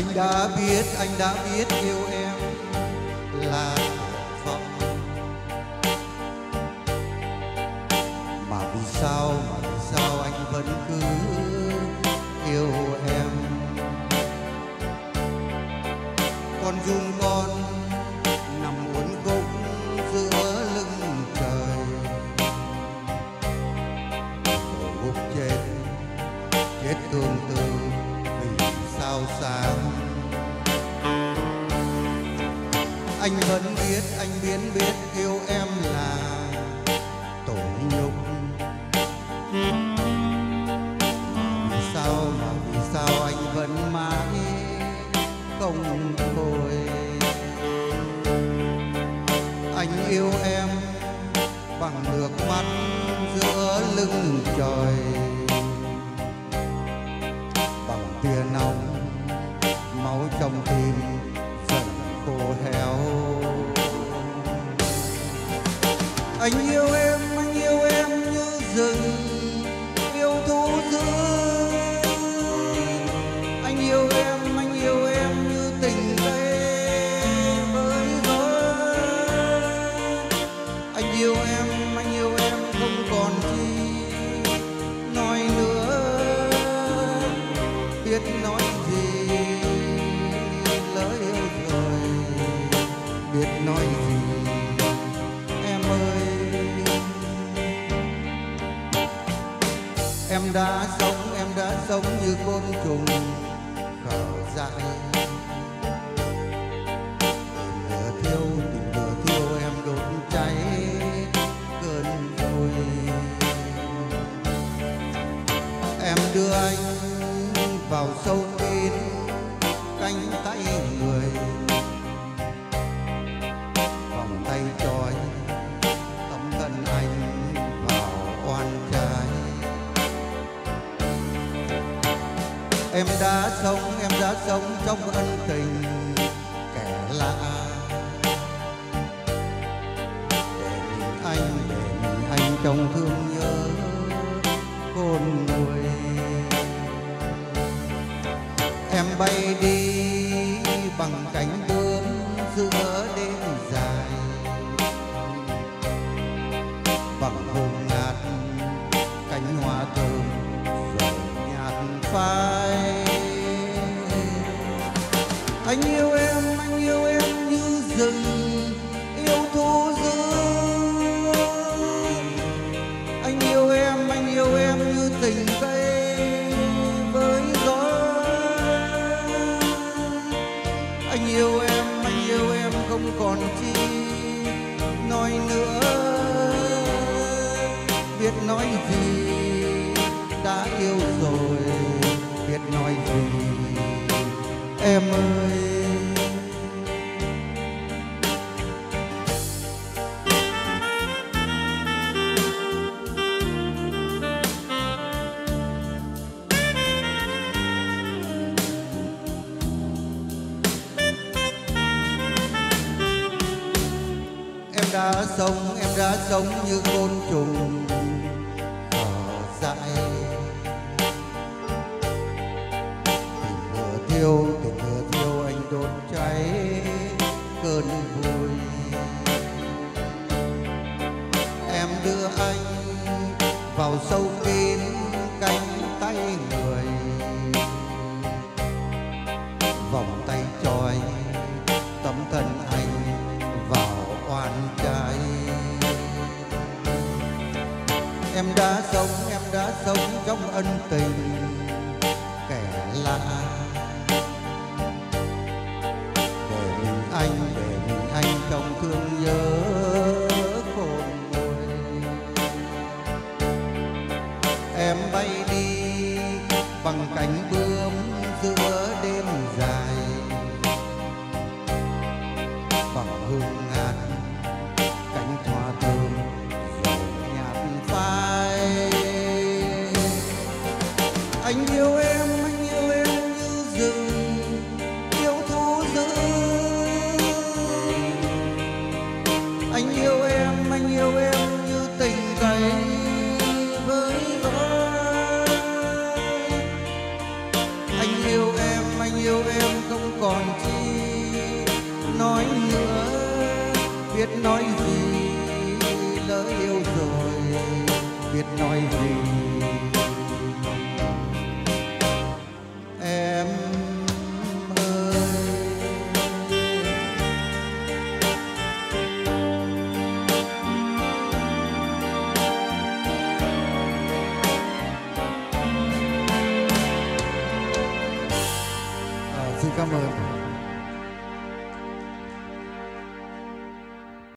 Anh đã biết, anh đã biết yêu em là vọng mà vì sao, mà vì sao anh vẫn cứ yêu em. Con run con nằm uốn gục giữa lưng trời rồi gục chết chết tương tư vì sao anh vẫn biết, anh biến biết, yêu em là tội nhục. Vì sao mà, vì sao anh vẫn mãi không thôi? Anh yêu em bằng nước mắt giữa lưng trời, bằng tia nóng máu trong tim dần khô héo. Anh yêu em, anh yêu em như rừng, yêu thú dữ. Anh yêu em, anh yêu em như tình cây với gió anh yêu em, anh yêu em không còn chi nói nữa. Biết em đã sống em đã sống như côn trùng khở dại. Em đã sống, em đã sống trong ân tình. Kẻ lạ. Để mình anh, để mình anh trong thương nhớ khôn nguôi. Em bay đi bằng cánh bướm giữa đêm dài. Anh yêu em, anh yêu em như rừng, yêu thú dữ. Anh yêu em, anh yêu em như tình cây với gió. Anh yêu em, anh yêu em không còn chi nói nữa. Biết nói gì đã yêu rồi, biết nói gì em ơi. Em đã sống, em đã sống như côn trùng ở dại. Tình lửa thiêu đưa vào sâu kín cánh tay người. Vòng tay trói, tấm thân anh vào oan trái. Em đã sống, em đã sống trong ân tình, kẻ lạ bằng cánh bướm giữa đêm dài. Bằng hương ngàn cánh hoa thơm dầu nhạt phai. Anh yêu em, anh yêu em như rừng, yêu thú dữ. Anh yêu em, anh yêu em như tình cày biết nói gì lỡ yêu rồi biết nói gì. Em ơi. À, xin cảm ơn.